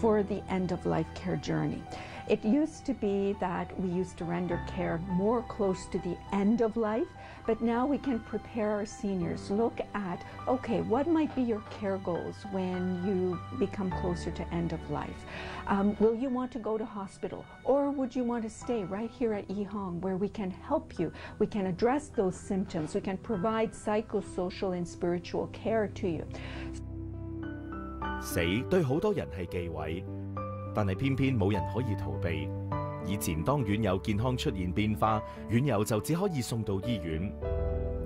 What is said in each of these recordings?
for the end of life care journey. It used to be that we used to render care more close to the end of life, but now we can prepare our seniors. Look at, okay, what might be your care goals when you become closer to end of life? Um, will you want to go to hospital or would you want to stay right here at Yihong where we can help you? We can address those symptoms. We can provide psychosocial and spiritual care to you. 死對好多人係忌諱，但係偏偏冇人可以逃避。以前當院友健康出現變化，院友就只可以送到醫院。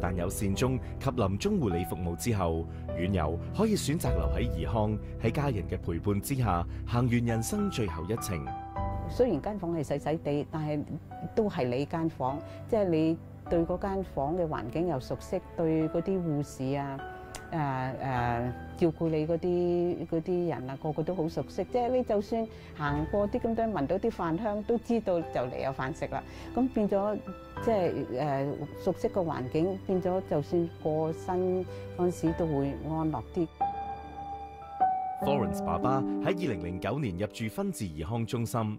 但有善終及臨終護理服務之後，院友可以選擇留喺怡康，喺家人嘅陪伴之下，行完人生最後一程。雖然間房係細細地，但係都係你間房，即係你對嗰間房嘅環境又熟悉，對嗰啲護士啊。誒誒、照顧你嗰啲啲人啊，個個都好熟悉，即係你就算行過啲咁多聞到啲飯香，都知道就嚟有飯食啦。咁變咗即係誒、熟悉個環境，變咗就算過身嗰陣時都會安樂啲。Florence 爸爸喺二零零九年入住分治怡康中心，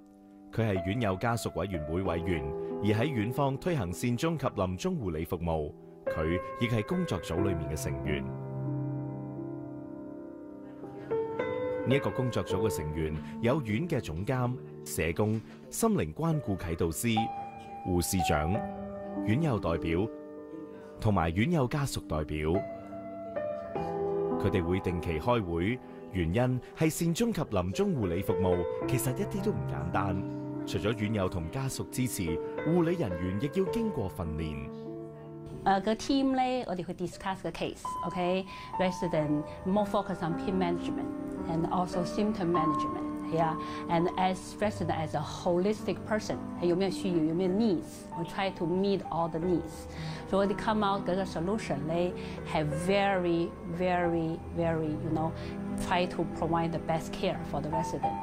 佢係院友家屬委員會委員，而喺院方推行善終及臨終護理服務，佢亦係工作組裡面嘅成員。呢一個工作組嘅成員有院嘅總監、社工、心靈關顧啟導師、護士長、院友代表同埋院友家屬代表。佢哋會定期開會，原因係善終及臨終護理服務其實一啲都唔簡單。除咗院友同家屬支持，護理人員亦要經過訓練。誒個 team 咧，我哋去 discuss 個 case，OK，resident more focus on pain management and also symptom management，yeah，and as resident as a holistic person，系有咩需要，有咩 needs，we try to meet all the needs，所以我哋 come out 嗰个 solution 咧系 very very very you know try to provide the best care for the resident。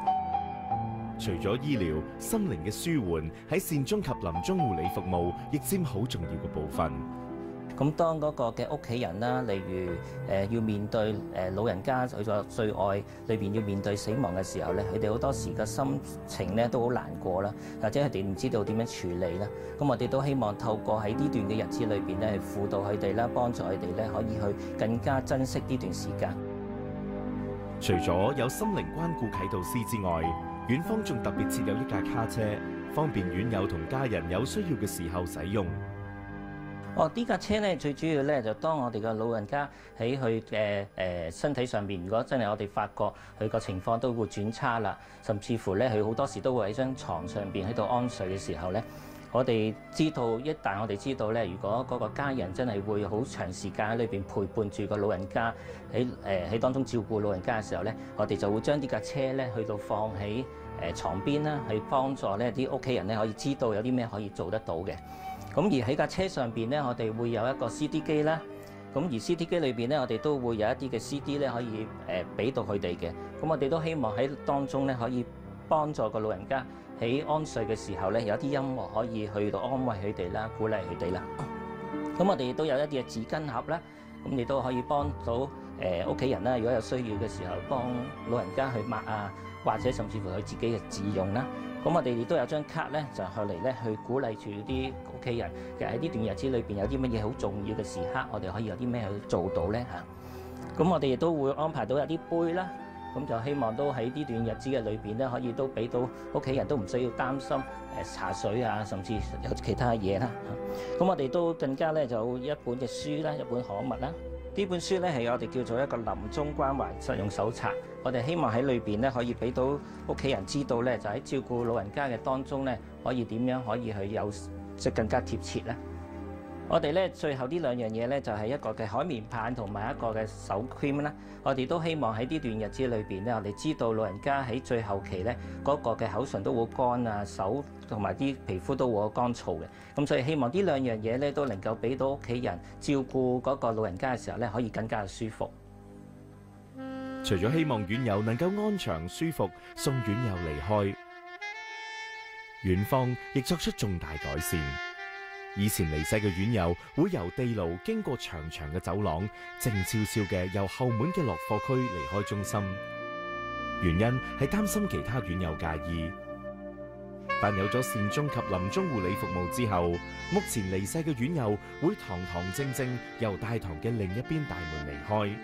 除咗医疗、心灵嘅舒缓，喺善终及临终护理服务亦占好重要嘅部分。 咁當嗰個嘅屋企人啦，例如誒要面對誒老人家佢個最愛裏邊要面對死亡嘅時候咧，佢哋好多時嘅心情咧都好難過啦，或者佢哋唔知道點樣處理啦。咁我哋都希望透過喺呢段嘅日子裏邊咧，去輔導佢哋啦，幫助佢哋咧，可以去更加珍惜呢段時間。除咗有心靈關顧啟導師之外，院方仲特別設有一架卡車，方便院友同家人有需要嘅時候使用。哦，呢架車咧最主要咧就當我哋嘅老人家喺佢嘅誒身體上邊，如果真係我哋發覺佢個情況都會轉差啦，甚至乎咧佢好多時都會喺張床上邊喺度安睡嘅時候咧，我哋知道一旦我哋知道咧，如果嗰個家人真係會好長時間喺裏邊陪伴住個老人家喺誒喺當中照顧老人家嘅時候咧，我哋就會將呢架車咧去到放喺誒牀邊啦，去幫助咧啲屋企人咧可以知道有啲咩可以做得到嘅。咁而喺架車上邊咧，我哋會有一個 CD 機啦。咁而 CD 機裏邊咧，我哋都會有一啲嘅 CD 咧，可以誒俾到佢哋嘅。咁我哋都希望喺當中咧，可以幫助個老人家喺安睡嘅時候咧，有啲音樂可以去到安慰佢哋啦，鼓勵佢哋啦。咁我哋亦都有一啲嘅紙巾盒啦，咁亦都可以幫到誒屋企人啦。如果有需要嘅時候，幫老人家去抹啊，或者甚至乎佢自己嘅自用啦。咁我哋亦都有張卡咧，就去嚟咧去鼓勵住啲企人。其實喺呢段日子裏邊有啲乜嘢好重要嘅時刻，我哋可以有啲咩去做到咧嚇？咁我哋亦都會安排到有啲杯啦。咁就希望都喺呢段日子嘅裏邊咧，可以都俾到屋企人都唔需要擔心誒茶水啊，甚至有其他嘢啦。咁我哋都更加咧就一本嘅書啦，一本刊物啦。呢本書咧係我哋叫做一個臨終關懷實用手冊。我哋希望喺裏邊咧可以俾到屋企人知道咧，就喺照顧老人家嘅當中咧，可以點樣可以去有即更加貼切咧。我哋咧最後呢兩樣嘢咧就係一個嘅海綿棒同埋一個嘅手 cream 啦。我哋都希望喺呢段日子裏邊咧，我哋知道老人家喺最後期咧嗰個嘅口唇都會乾啊，手同埋啲皮膚都會好乾燥嘅。咁所以希望呢兩樣嘢咧都能夠俾到屋企人照顧嗰個老人家嘅時候咧，可以更加舒服。除咗希望院友能夠安詳舒服送院友離開，院方亦作出重大改善。以前離世嘅院友會由地牢經過長長嘅走廊，靜悄悄嘅由後門嘅落貨區離開中心。原因係擔心其他院友介意。但有咗善終及臨終護理服務之後，目前離世嘅院友會堂堂正正由大堂嘅另一邊大門離開，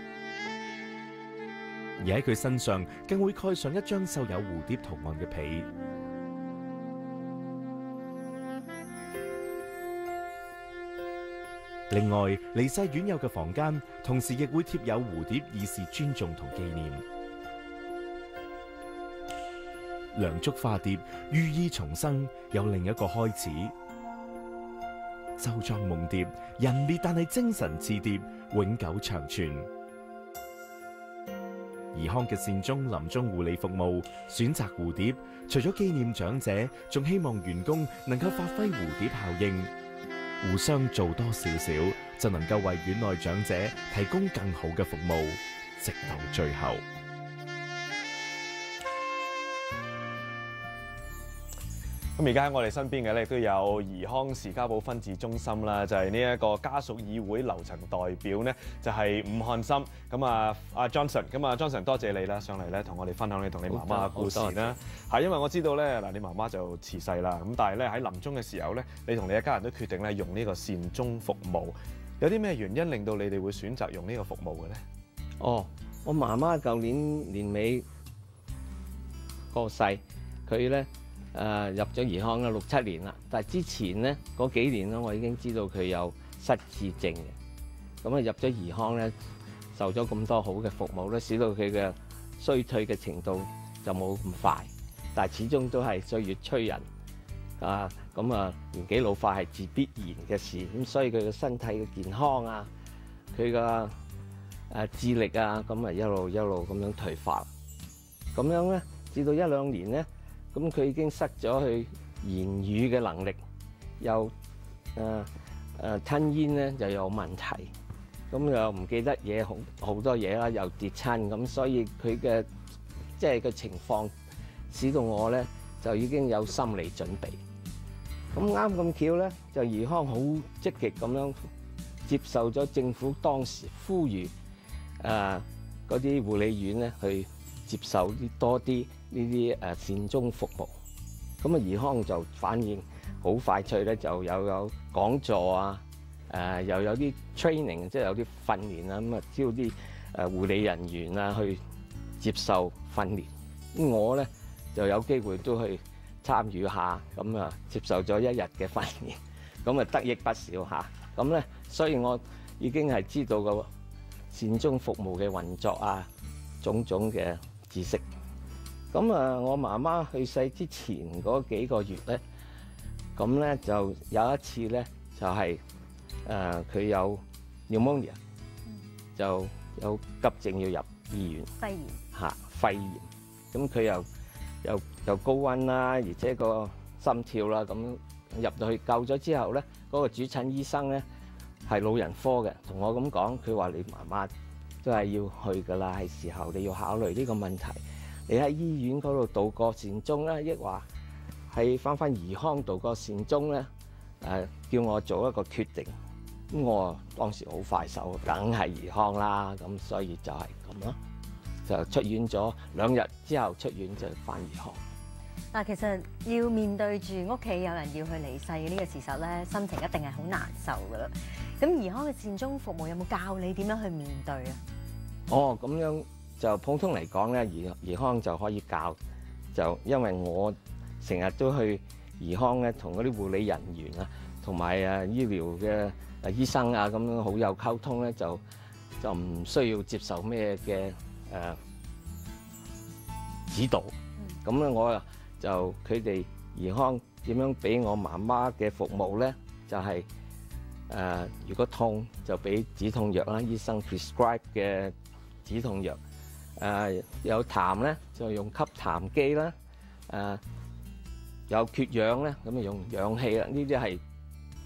而喺佢身上更會蓋上一張繡有蝴蝶圖案嘅被。另外，離世院友嘅房間同時亦會貼有蝴蝶，以示尊重同紀念。梁祝化蝶寓意重生，有另一個開始。就像夢蝶，人烈但係精神似蝶，永久長存。怡康嘅善終臨終護理服務選擇蝴蝶，除咗紀念長者，仲希望員工能夠發揮蝴蝶效應。互相做多少少，就能够为院内长者提供更好嘅服务，直到最后。咁而家喺我哋身邊嘅咧，都有怡康士嘉堡分治中心啦，就係呢一個家屬議會樓層代表呢，就係伍漢森。咁啊，阿 Johnson，咁啊 Johnson，多謝你啦，上嚟咧同我哋分享你同你媽媽嘅故事啦。係因為我知道咧，嗱你媽媽就辭世啦，咁但係咧喺臨終嘅時候咧，你同你一家人都決定咧用呢個善終服務。有啲咩原因令到你哋會選擇用呢個服務嘅咧？哦，我媽媽舊年年尾過世，佢咧。誒入咗怡康啦，六七年啦。但係之前咧嗰幾年咧，我已經知道佢有失智症嘅。咁啊入咗怡康咧，受咗咁多好嘅服務咧，使到佢嘅衰退嘅程度就冇咁快。但係始終都係歲月催人啊。咁啊年紀老化係自必然嘅事。咁所以佢嘅身體嘅健康啊，佢嘅誒智力啊，咁啊一路一路咁樣退化。咁樣咧，至到一兩年咧。咁佢已經失咗佢言語嘅能力，又誒誒吞煙咧就有問題，咁又唔記得嘢好好多嘢啦，又跌親，咁所以佢嘅即係個情況，使到我咧就已經有心理準備。咁啱咁巧咧，就怡康好積極咁樣接受咗政府當時呼籲誒嗰啲護理院咧去接受啲多啲。呢啲誒善終服務，咁啊怡康就反應好快脆咧，就有有講座啊，誒又有啲 training，即係有啲訓練啊，咁啊招啲誒護理人員啊去接受訓練。咁我咧就有機會都去參與下，咁啊接受咗一日嘅訓練，咁啊得益不少嚇。咁咧，所以我已經係知道個善終服務嘅運作啊，種種嘅知識。咁啊，我媽媽去世之前嗰幾個月咧，咁咧就有一次咧，就係誒佢有 pneumonia，就有急症要入醫院。肺炎嚇，肺炎。咁佢又又又高溫啦，而且個心跳啦，咁入到去救咗之後咧，嗰個主診醫生咧係老人科嘅，同我咁講，佢話你媽媽都係要去㗎啦，係時候你要考慮呢個問題。你喺醫院嗰度度過善終咧，抑或係翻翻怡康度過善終咧？誒，叫我做一個決定。咁我當時好快手，梗係怡康啦。咁所以就係咁咯，就出院咗兩日之後出院就翻怡康。嗱，其實要面對住屋企有人要去離世嘅呢個事實咧，心情一定係好難受噶啦。咁怡康嘅善終服務有冇教你點樣去面對啊？哦，咁樣。就普通嚟講咧，怡怡康就可以教，就因為我成日都去怡康咧，同嗰啲護理人員啊，同埋啊醫療嘅啊醫生啊咁樣好有溝通咧，就就唔需要接受咩嘅誒指導。咁咧我就佢哋怡康點樣俾我媽媽嘅服務咧？就係誒如果痛就俾止痛藥啦，醫生 prescribe 嘅止痛藥。誒有痰咧，就用吸痰機啦。誒有缺氧咧，咁就用氧氣啦。呢啲係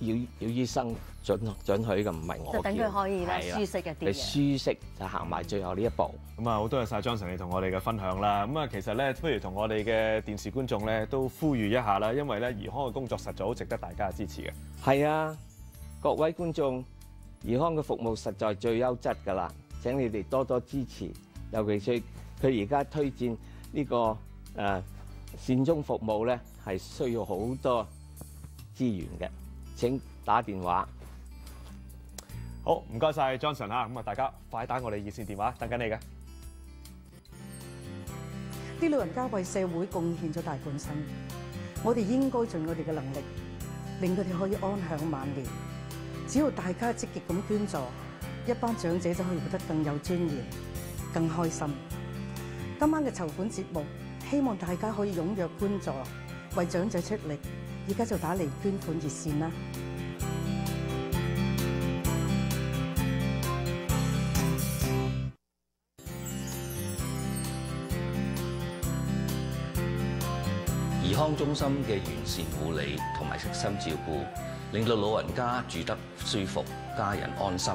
要要醫生準準許嘅，唔係我。就等佢可以咧舒適一啲。你舒適就行埋最後呢一步。咁啊，好多謝晒張 Sir 你同我哋嘅分享啦。咁啊，其實咧，不如同我哋嘅電視觀眾咧都呼籲一下啦，因為咧怡康嘅工作實在好值得大家支持嘅。係啊，各位觀眾，怡康嘅服務實在最優質㗎啦。請你哋多多支持。尤其是佢而家推薦呢個誒善終服務咧係需要好多資源嘅。請打電話。好，唔該晒 Johnson 嚇，咁啊大家快打我哋熱線電話，等緊你嘅。啲老人家為社會貢獻咗大半生，我哋應該盡我哋嘅能力，令佢哋可以安享晚年。只要大家積極咁捐助，一班長者就可以活得更有尊嚴、更開心。今晚嘅籌款節目，希望大家可以踴躍捐助，為長者出力。而家就打嚟捐款熱線啦！怡康中心嘅完善護理同埋悉心照顧，令到老人家住得舒服，家人安心。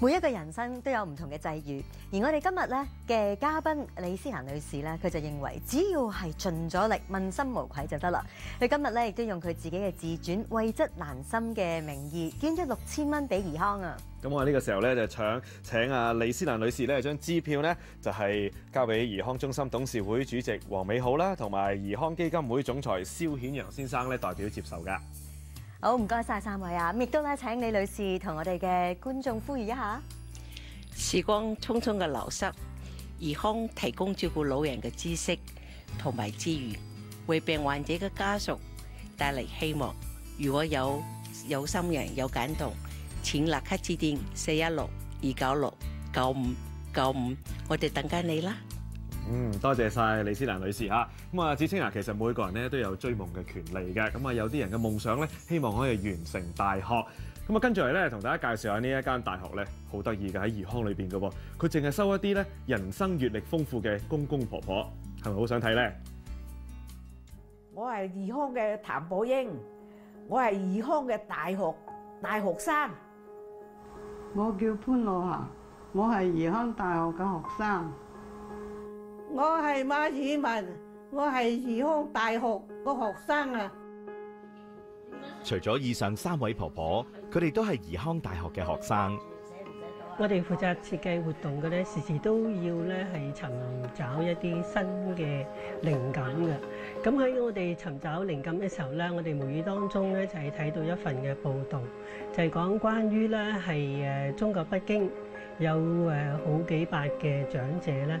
每一个人生都有唔同嘅際遇，而我哋今日咧嘅嘉賓李思蘭女士咧，佢就認為只要係盡咗力、問心無愧就得啦。佢今日咧亦都用佢自己嘅自傳《為則難心》嘅名義捐咗六千蚊俾怡康啊！咁我呢個時候咧就搶請阿李思蘭女士咧将支票咧就係交俾怡康中心董事會主席黃美好啦，同埋怡康基金會總裁蕭顯陽先生咧代表接受噶。好，唔該晒三位啊！亦都咧請李女士同我哋嘅觀眾呼籲一下。時光匆匆嘅流失，怡康提供照顧老人嘅知識同埋資源，為病患者嘅家屬帶嚟希望。如果有有心人有感動，請立刻致電四一六二九六九五九五，我哋等緊你啦。嗯，多謝晒李思蘭女士嚇。咁啊，芷菁啊，其實每個人咧都有追夢嘅權利嘅。咁啊，有啲人嘅夢想咧，希望可以完成大學。咁啊，跟住嚟咧，同大家介紹下呢一間大學咧，好得意嘅喺怡康裏邊嘅喎。佢淨係收一啲咧人生閲歷豐富嘅公公婆婆，係咪好想睇咧？我係怡康嘅譚寶英，我係怡康嘅大學大學生。我叫潘樂霞，我係怡康大學嘅學生。我係馬以文，我係怡康大學個學生啊。除咗以上三位婆婆，佢哋都係怡康大學嘅學生。我哋負責設計活動嘅咧，時時都要咧係尋找一啲新嘅靈感嘅。咁喺我哋尋找靈感嘅時候咧，我哋無意當中咧就係睇到一份嘅報道，就係講關於咧係誒中國北京有誒好幾百嘅長者咧，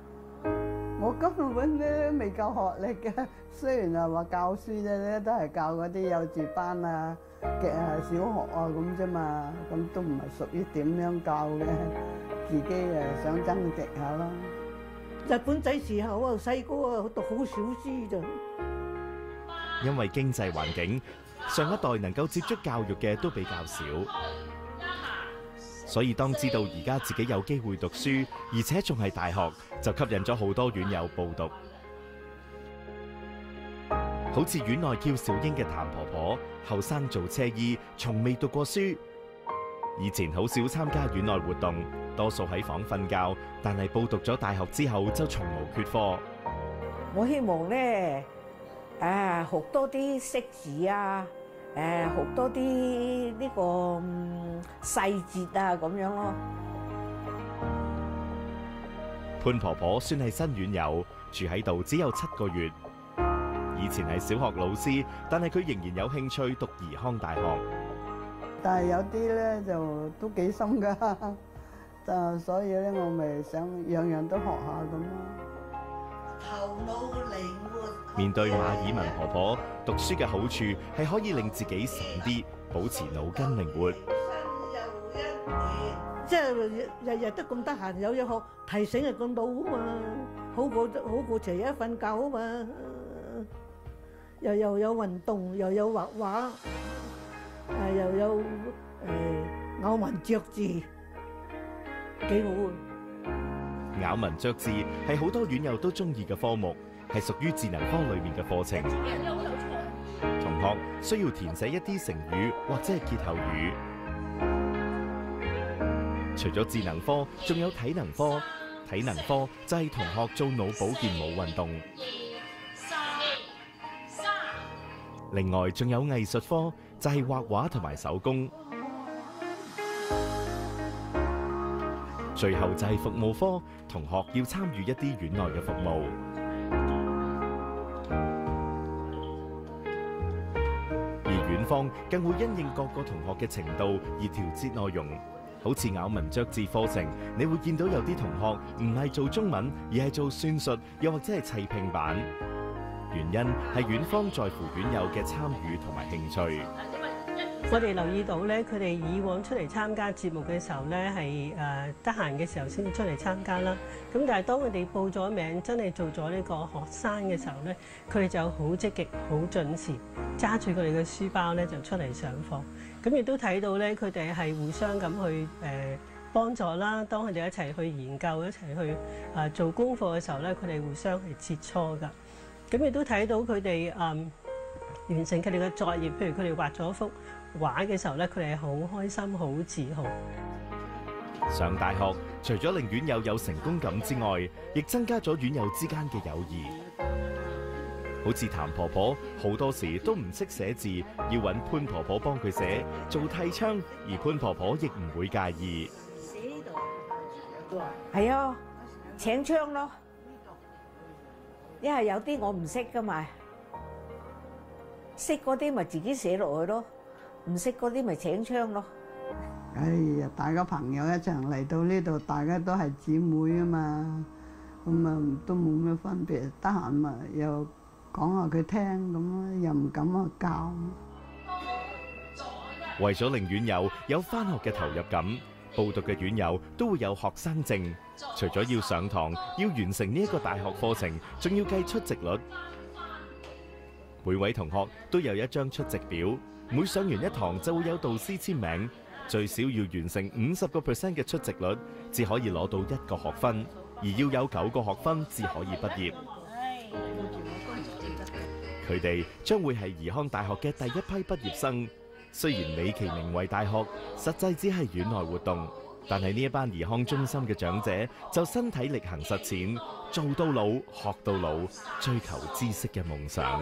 我根本咧未夠學歷嘅，雖然係話教書啫咧，都係教嗰啲幼稚班啊嘅啊小學啊咁啫嘛，咁都唔係屬於點樣教嘅，自己誒想增值下咯。日本仔時候啊，細個啊讀好少書咋。因為經濟環境，上一代能夠接觸教育嘅都比較少。所以當知道而家自己有機會讀書，而且仲係大學，就吸引咗好多院友報讀。好似院內叫小英嘅譚婆婆，後生做車衣，從未讀過書，以前好少參加院內活動，多數喺房瞓覺。但係報讀咗大學之後，就從無缺課。我希望咧，啊學多啲識字啊！誒好多啲呢個細節啊，咁樣咯。潘婆婆算係新院友，住喺度只有七個月。以前係小學老師，但係佢仍然有興趣讀怡康大學。但係有啲咧就都幾深㗎，就所以咧我咪想樣樣都學下咁咯。頭腦靈活。面對馬爾文婆婆，讀書嘅好處係可以令自己醒啲，保持腦筋靈活。即係日日都咁得閒，有嘢學，提醒係個腦啊嘛，好過好過成日瞓覺啊嘛。又又有運動，又有畫畫，誒又有誒咬文嚼字，幾好啊！咬文嚼字係好多院友都中意嘅科目，係屬於智能科裏面嘅課程。同學需要填寫一啲成語或者係歇後語。除咗智能科，仲有體能科。體能科就係同學做腦保健舞運動。另外仲有藝術科，就係畫畫同埋手工。最後就係服務科，同學要參與一啲院內嘅服務。而院方更會因應各個同學嘅程度而調節內容。好似咬文嚼字課程，你會見到有啲同學唔係做中文，而係做算術，又或者係砌拼板。原因係院方在乎院友嘅參與同埋興趣。我哋留意到咧，佢哋以往出嚟參加節目嘅時候咧，係誒得閒嘅時候先出嚟參加啦。咁但係當佢哋報咗名，真係做咗呢個學生嘅時候咧，佢哋就好積極、好準時，揸住佢哋嘅書包咧就出嚟上課。咁亦都睇到咧，佢哋係互相咁去誒幫助啦。當佢哋一齊去研究、一齊去誒做功課嘅時候咧，佢哋互相係切磋㗎。咁亦都睇到佢哋誒完成佢哋嘅作業，譬如佢哋畫咗幅畫嘅時候咧，佢哋係好開心、好自豪。上大學除咗令院友有成功感之外，亦增加咗院友之間嘅友誼。好似譚婆婆，好多時都唔識寫字，要揾潘婆婆幫佢寫做替槍，而潘婆婆亦唔會介意。係啊，請槍咯，因為有啲我唔識噶嘛，識嗰啲咪自己寫落去咯，唔識嗰啲咪請槍咯。哎呀，大家朋友一齊嚟到呢度，大家都係姊妹啊嘛，咁啊都冇咩分別，得閒咪又講下佢聽咁咯，又唔敢去教。為咗令院友有返學嘅投入感，報讀嘅院友都會有學生證。除咗要上堂，要完成呢一個大學課程，仲要計出席率。每位同學都有一張出席表，每上完一堂就會有導師簽名。最少要完成五十個 percent 嘅出席率，至可以攞到一個學分，而要有九個學分至可以畢業。佢哋將會係宜康大學嘅第一批畢業生。雖然美其名為大學，實際只係院內活動，但係呢一班宜康中心嘅長者就身體力行實踐，做到老學到老，追求知識嘅夢想。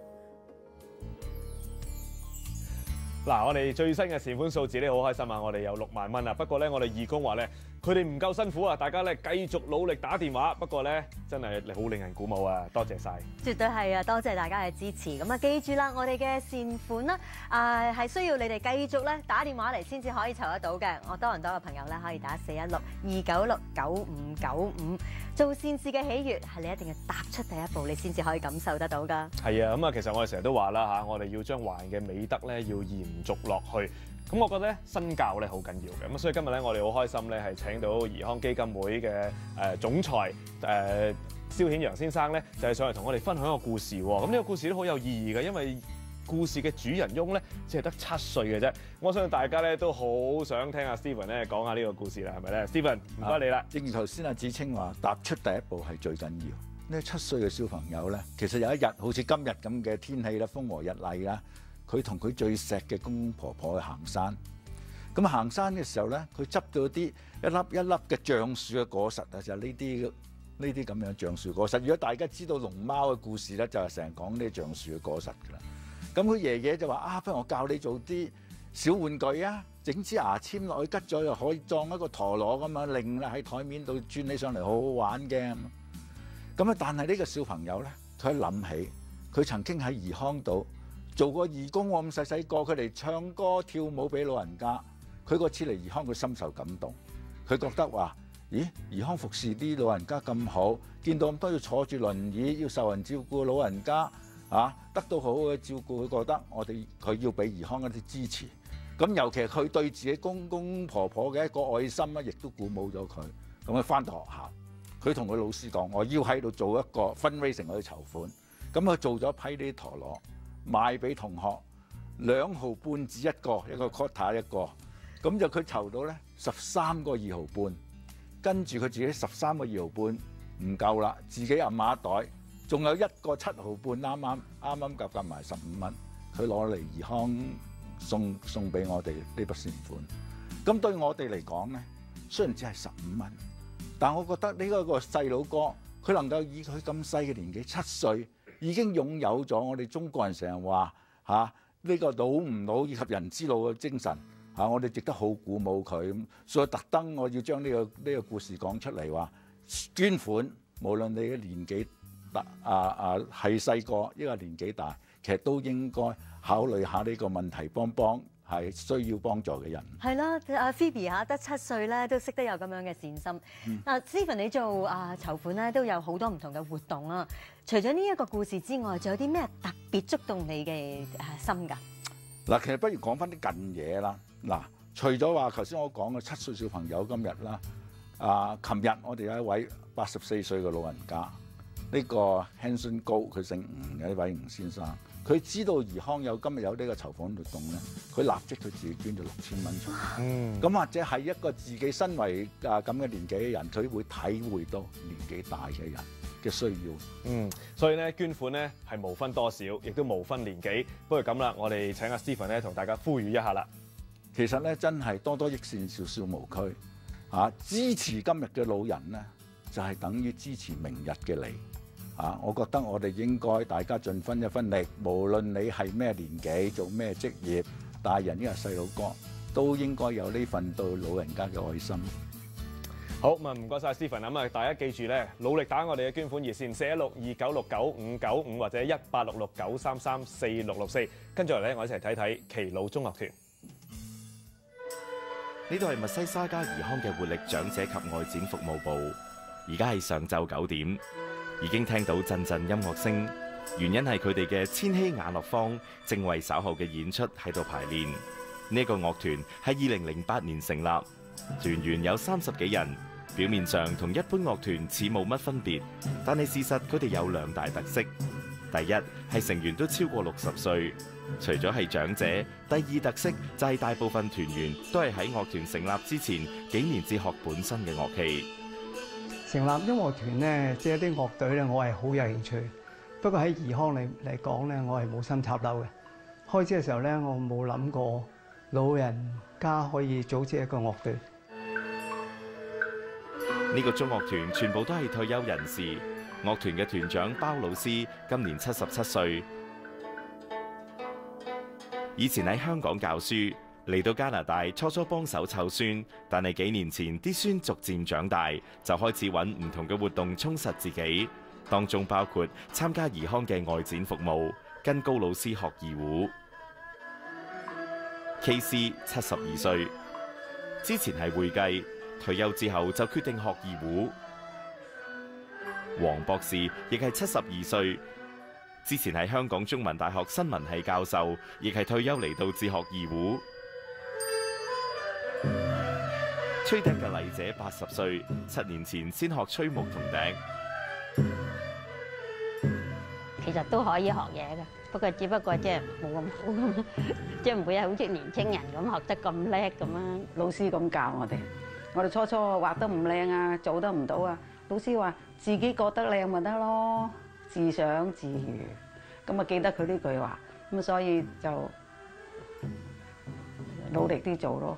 嗱，我哋最新嘅善款數字咧，好開心啊！我哋有六萬蚊啦。不過咧，我哋義工話咧，佢哋唔夠辛苦啊！大家咧繼續努力打電話。不過咧，真係好令人鼓舞啊！多謝晒，絕對係啊！多謝大家嘅支持。咁啊，記住啦，我哋嘅善款啦，啊係需要你哋繼續咧打電話嚟先至可以籌得到嘅。我多倫多嘅朋友咧可以打四一六二九六九五九五。做善事嘅喜悦係你一定要踏出第一步，你先至可以感受得到㗎。係啊，咁啊，其實我哋成日都話啦嚇，我哋要將華人嘅美德咧要延續落去。咁我覺得咧身教咧好緊要嘅。咁所以今日咧我哋好開心咧係請到怡康基金會嘅誒總裁誒蕭顯揚先生咧，就係上嚟同我哋分享一個故事喎。咁呢個故事都好有意義嘅，因為故事嘅主人翁咧只係得七歲嘅啫。我相信大家咧都好想聽阿 Steven 咧講下呢個故事啦，係咪咧？Steven 唔該你啦。正如頭先阿子清話，踏出第一步係最緊要。呢七歲嘅小朋友咧，其實有一日好似今日咁嘅天氣啦，風和日麗啦，佢同佢最錫嘅公公婆婆去行山。咁行山嘅時候咧，佢執到啲一粒一粒嘅橡樹嘅果實啊，就係呢啲呢啲咁樣橡樹果實。如果大家知道龍貓嘅故事咧，就係成日講呢啲橡樹嘅果實㗎啦。咁佢爺爺就話：啊，不如我教你做啲小玩具啊，整支牙籤落去，吉咗又可以裝一個陀螺咁樣，擰啦喺台面度轉起上嚟，好好玩嘅。咁啊，但係呢個小朋友咧，佢一諗起佢曾經喺怡康度做過義工，我咁細細個，佢嚟唱歌跳舞俾老人家。佢個次嚟怡康，佢深受感動。佢覺得話：咦，怡康服侍啲老人家咁好，見到咁多要坐住輪椅要受人照顧老人家啊，得到好好嘅照顧，佢覺得我哋佢要俾怡康一啲支持。咁尤其佢對自己公公婆婆嘅一個愛心咧，亦都鼓舞咗佢。咁佢翻到學校，佢同佢老師講：我要喺度做一個 fundraising 去籌款。咁佢做咗批呢啲陀螺，賣俾同學兩毫半紙一個，一個 quota 一個。咁就佢籌到咧十三個二毫半，跟住佢自己十三個二毫半唔夠啦，自己揞馬袋，仲有一個七毫半，啱啱啱啱夾夾埋十五蚊，佢攞嚟怡康送送俾我哋呢筆善款。咁對我哋嚟講咧，雖然只係十五蚊，但我覺得呢個個細佬哥，佢能夠以佢咁細嘅年紀七歲，已經擁有咗我哋中國人成日話嚇呢個老唔老以及人之老嘅精神。嚇！我哋值得好鼓舞佢咁，所以特登我要將呢個呢個故事講出嚟話捐款，無論你嘅年紀啊啊係細個，一個年紀大，其實都應該考慮下呢個問題，幫幫係需要幫助嘅人。係啦，阿 Phoebe 嚇得七歲咧，都識得有咁樣嘅善心。嗱，Stephen 你做啊籌款咧，都有好多唔同嘅活動啊。除咗呢一個故事之外，仲有啲咩特別觸動你嘅誒心㗎？嗱，其實不如講翻啲近嘢啦。嗱，除咗話頭先我講嘅七歲小朋友今日啦，啊，琴日我哋有一位八十四歲嘅老人家，呢個 Hanson 高，佢姓吳嘅一位吳先生，佢知道怡康有今日有呢個籌款活動咧，佢立即佢自己捐咗六千蚊出嚟。嗯，咁或者係一個自己身為啊咁嘅年紀嘅人，佢會體會到年紀大嘅人嘅需要。嗯，所以咧捐款咧係無分多少，亦都無分年紀。不如咁啦，我哋請阿 Stephen 咧同大家呼籲一下啦。其實咧，真係多多益善，少少無拘。啊，支持今日嘅老人咧，就係等於支持明日嘅你。啊，我覺得我哋應該大家盡分一分力，無論你係咩年紀，做咩職業，大人呢個細路哥，都應該有呢份對老人家嘅愛心。好，咁啊唔該晒 Stephen。咁啊，大家記住咧，努力打我哋嘅捐款熱線四一六二九六九五九五或者一八六六九三三四六六四。跟住嚟咧，我一齊睇睇奇老中樂團。呢度係密西沙加怡康嘅活力長者及外展服務部，而家係上晝九點，已經聽到陣陣音樂聲，原因係佢哋嘅千禧雅樂坊正為稍後嘅演出喺度排練。呢個樂團喺二零零八年成立，團員有三十幾人，表面上同一般樂團似冇乜分別，但係事實佢哋有兩大特色。第一係成員都超過六十歲。除咗係長者，第二特色就係大部分團員都係喺樂團成立之前幾年至學本身嘅樂器。成立音樂團咧，即係啲樂隊咧，我係好有興趣。不過喺怡康嚟嚟講咧，我係冇心插柳嘅。開始嘅時候咧，我冇諗過老人家可以組織一個樂隊。呢個中樂團全部都係退休人士。樂團嘅團長包老師今年七十七歲。以前喺香港教書，嚟到加拿大初初幫手湊孫，但係幾年前啲孫逐漸長大，就開始揾唔同嘅活動充實自己，當中包括參加怡康嘅外展服務，跟高老師學二胡。K.C. 七十二歲，之前係會計，退休之後就決定學二胡。黃博士亦係七十二歲。之前係香港中文大學新聞系教授，亦係退休嚟到自學二胡。吹笛嘅麗姐八十歲，七年前先學吹木同笛。其實都可以學嘢嘅，不過只不過即係冇咁好咁，即係唔會好似年青人咁學得咁叻咁樣。老師咁教我哋，我哋初初畫得唔靚啊，做得唔到啊，老師話自己覺得靚咪得咯。自想自娛，咁啊記得佢呢句話，咁所以就努力啲做咯。